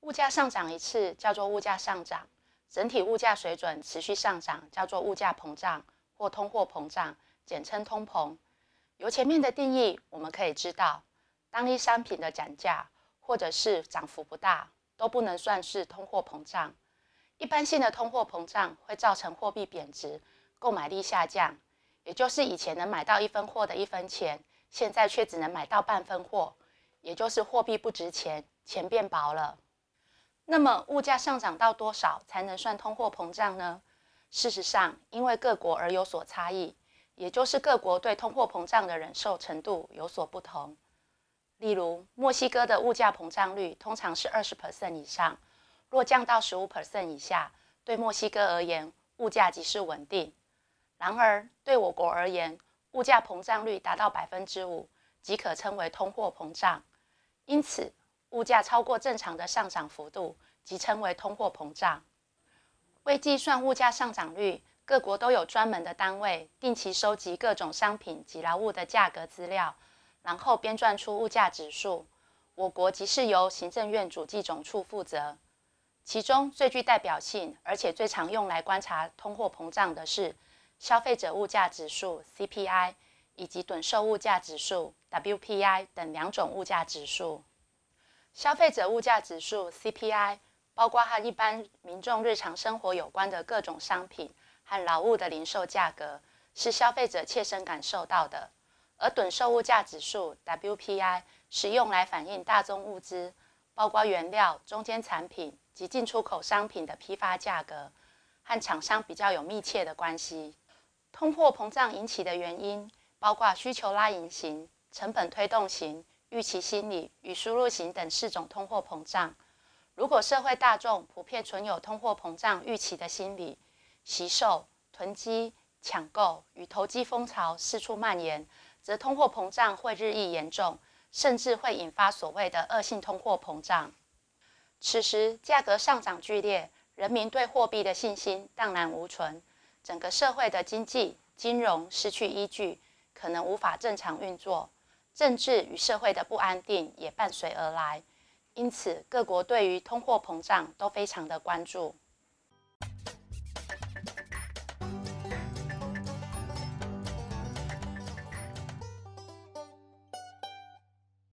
物价上涨一次叫做物价上涨，整体物价水准持续上涨叫做物价膨胀或通货膨胀，简称通膨。由前面的定义，我们可以知道，当一商品的涨价或者是涨幅不大，都不能算是通货膨胀。一般性的通货膨胀会造成货币贬值，购买力下降，也就是以前能买到一分货的一分钱，现在却只能买到半分货，也就是货币不值钱，钱变薄了。那么物价上涨到多少才能算通货膨胀呢？事实上，因为各国而有所差异，也就是各国对通货膨胀的忍受程度有所不同。例如，墨西哥的物价膨胀率通常是二十 percent 以上，若降到十五 percent 以下，对墨西哥而言，物价即是稳定。然而，对我国而言，物价膨胀率达到百分之五，即可称为通货膨胀。因此，物价超过正常的上涨幅度，即称为通货膨胀。为计算物价上涨率，各国都有专门的单位，定期收集各种商品及劳务的价格资料，然后编撰出物价指数。我国即是由行政院主计总处负责。其中最具代表性，而且最常用来观察通货膨胀的是消费者物价指数 （CPI） 以及趸售物价指数 （WPI） 等两种物价指数。消费者物价指数 （CPI） 包括和一般民众日常生活有关的各种商品和劳务的零售价格，是消费者切身感受到的；而趸售物价指数 （WPI） 是用来反映大宗物资，包括原料、中间产品及进出口商品的批发价格，和厂商比较有密切的关系。通货膨胀引起的原因包括需求拉引型、成本推动型。预期心理与输入型等四种通货膨胀。如果社会大众普遍存有通货膨胀预期的心理，惜售、囤积、抢购与投机风潮四处蔓延，则通货膨胀会日益严重，甚至会引发所谓的恶性通货膨胀。此时价格上涨剧烈，人民对货币的信心荡然无存，整个社会的经济、金融失去依据，可能无法正常运作。政治与社会的不安定也伴随而来，因此各国对于通货膨胀都非常的关注。